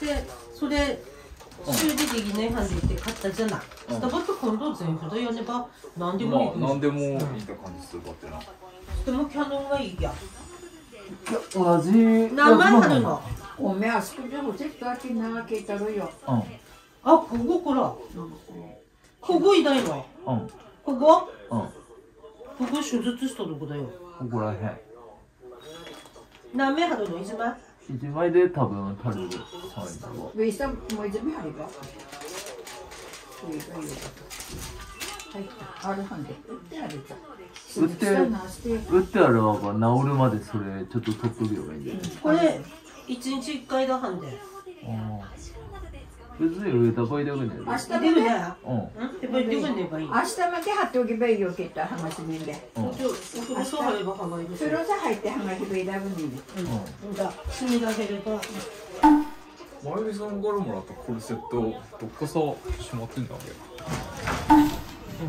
でそれ修理できない範で行って買ったじゃない、うん。スタバと今度全部でやれば何でもいいまあ何でもいいって感じするかってな。でもキャノンがいいや同じ。何枚あるの？おめあそこでも絶対秋長けたろよ。うん。あこここら。ここいないのうん。ここ？うん。ここ手術したとこだよ。ここらへん何枚あるの？一枚一枚で多分足るサイズは。売って。売ってあるわが治るまでそれちょっと取っとくよがいいんじゃないこれ一日一回だはんであ別に植えた場合だけね明日までもねで。うんうん。でばいい明日まで貼っておけばいいよ、けった話ねんで。うん。お風呂そればはさ入ってはがけばいいだぶねん。で。うん。だ染み出せれば前見さん。からもらったコルセットどっかさしまってん。だっけ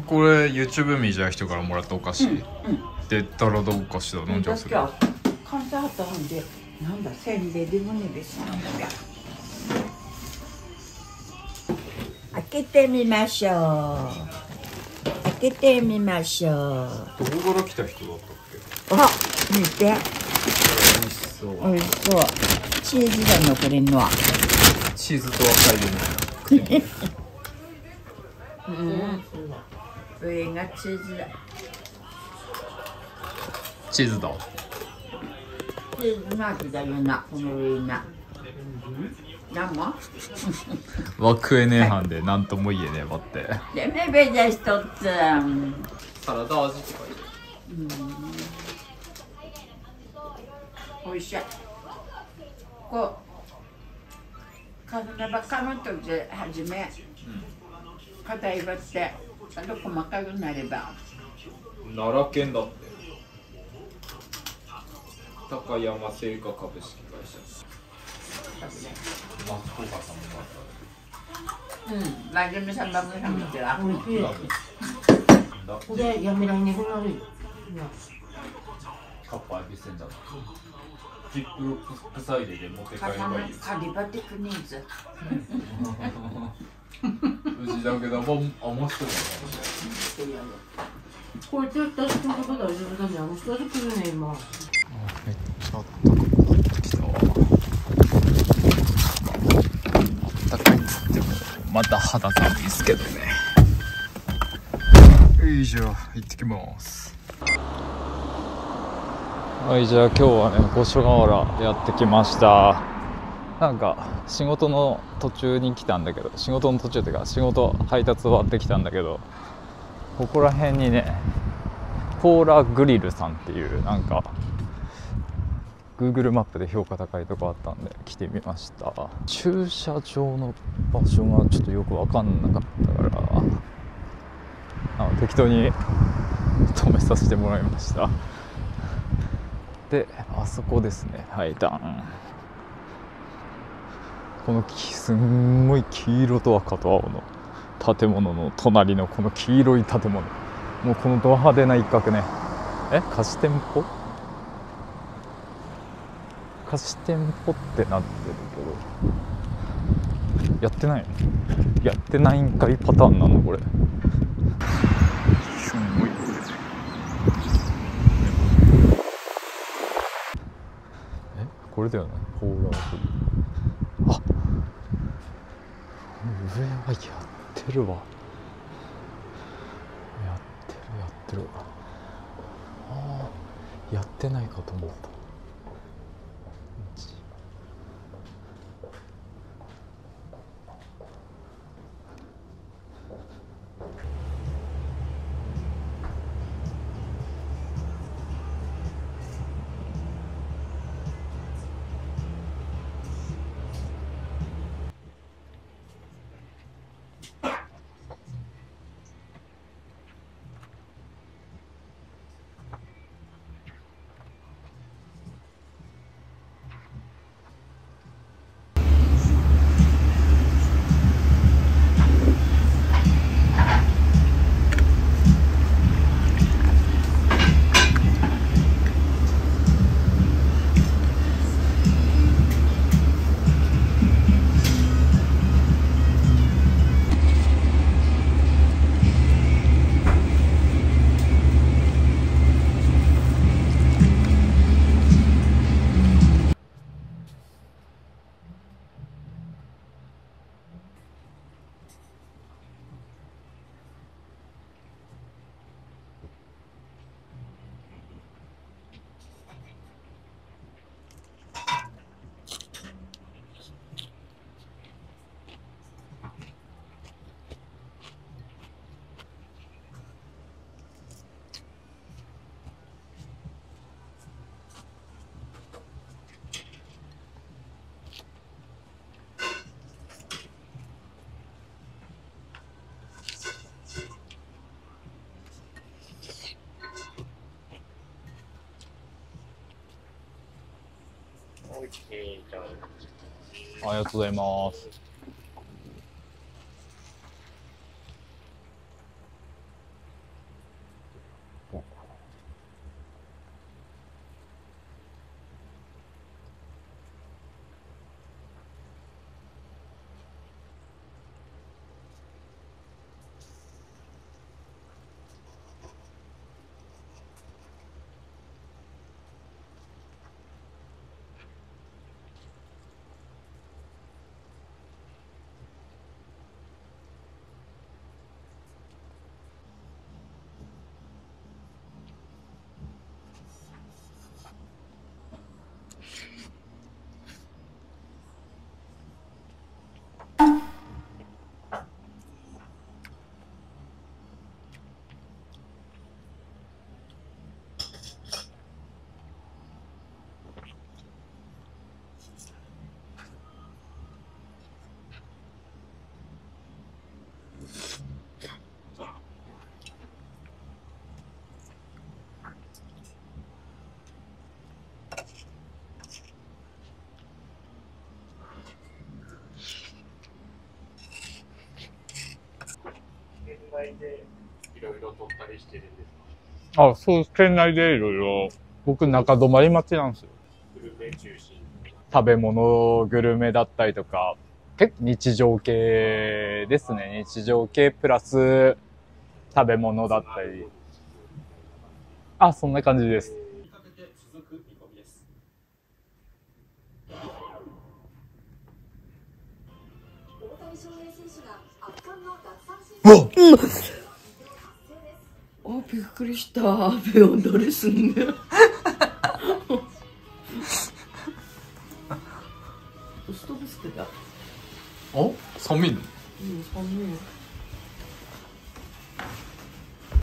これ YouTube 見じゃ人からもらったお菓子、でったらどうかしら飲ん。じゃうする関西貼ったはん。で、なん。だ、せん。べいでもねべしなん。だ開けてみましょう。開けてみましょう。どこから来た人だったっあ、見て、け美味しそう美味しそう。チーズが残れんのは。チーズと赤いでねうん。上がチーズだ。チーズだチーズマークだよな、この上な。も。は食えねえはんで何とも言えねえばってで、めべじゃ一つ。サラダ味とかおいしい。こう。かなばかむとじはじめ。硬いばって。あと細かくなれば。奈良県だって高山製菓株式会社マツコカさんもうん、まじめさんばむさんみては。おいしいらったでやめられねくなるよカッパエビセンだジップロック塞いでで持って帰ればいいよカリバティクニーズ。うちだけどもあもう一人こいつ私のこと大丈夫だねあの人来るね今めっちゃあったかくなってきたわあったかいっつってもまた肌寒いっすけどね。よいしょ行ってきます。はいじゃあ今日はね五所川原やってきました。なんか仕事の途中に来たんだけど仕事の途中っていうか仕事配達終わってきたんだけどここら辺にねポーラグリルさんっていうなんか Google マップで評価高いとこあったんで来てみました。駐車場の場所がちょっとよく分かんなかったから。あ適当に止めさせてもらいました。であそこですね。はいダン。このすんごい黄色と赤と青の建物の隣のこの黄色い建物。もうこのド派手な一角ね。え貸し店舗？貸し店舗ってなってるけど。やってないの？やってないんかいパターンなのこれ。すんごい。え？これだよね？ポーラーフリ。ーあ上はやってるわ。やってるやってる。ああやってないかと思ったありがとうございます。いろいろ撮ったりしてるんですか？あ、そう、県内でいろいろ。僕、中泊町なんですよ。グルメ中心食べ物、グルメだったりとか、結構日常系ですね。日常系プラス食べ物だったり。あ、そんな感じです奪三振あびっくりしたベオンドレスンがストブスクだお寒いのうん寒い